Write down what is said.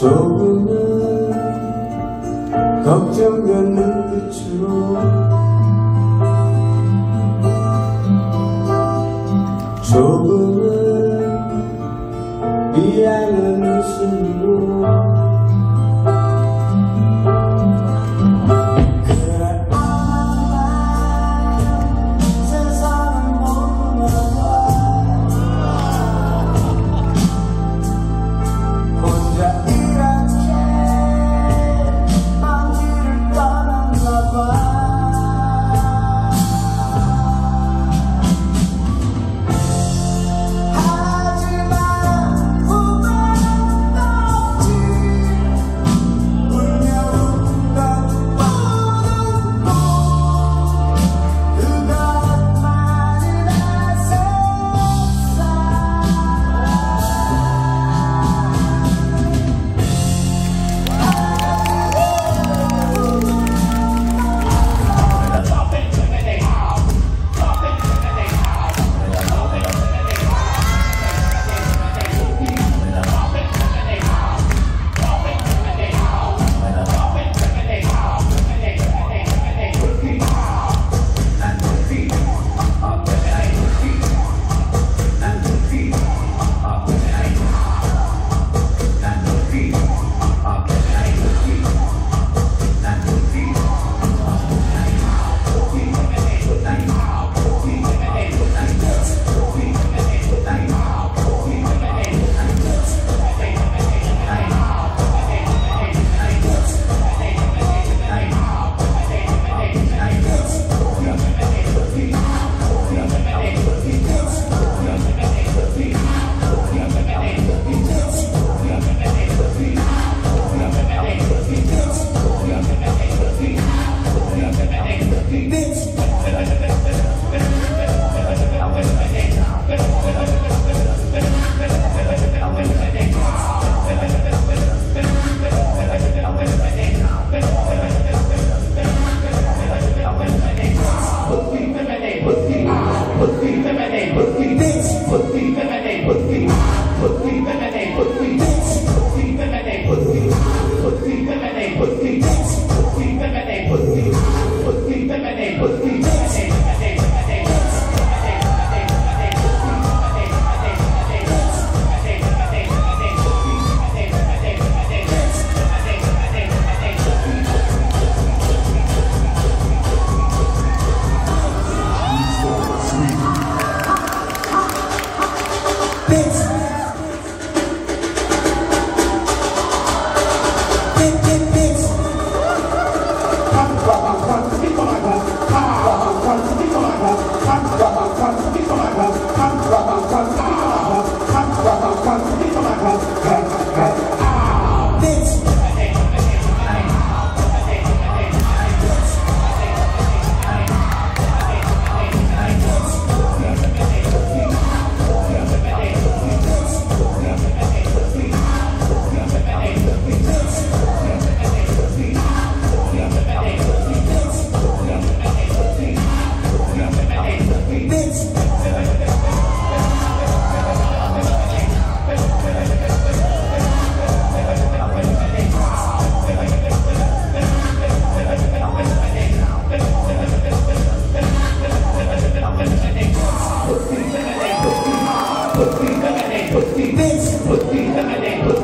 조금은 걱정되는 빛으로. 조금은 미안해 we you.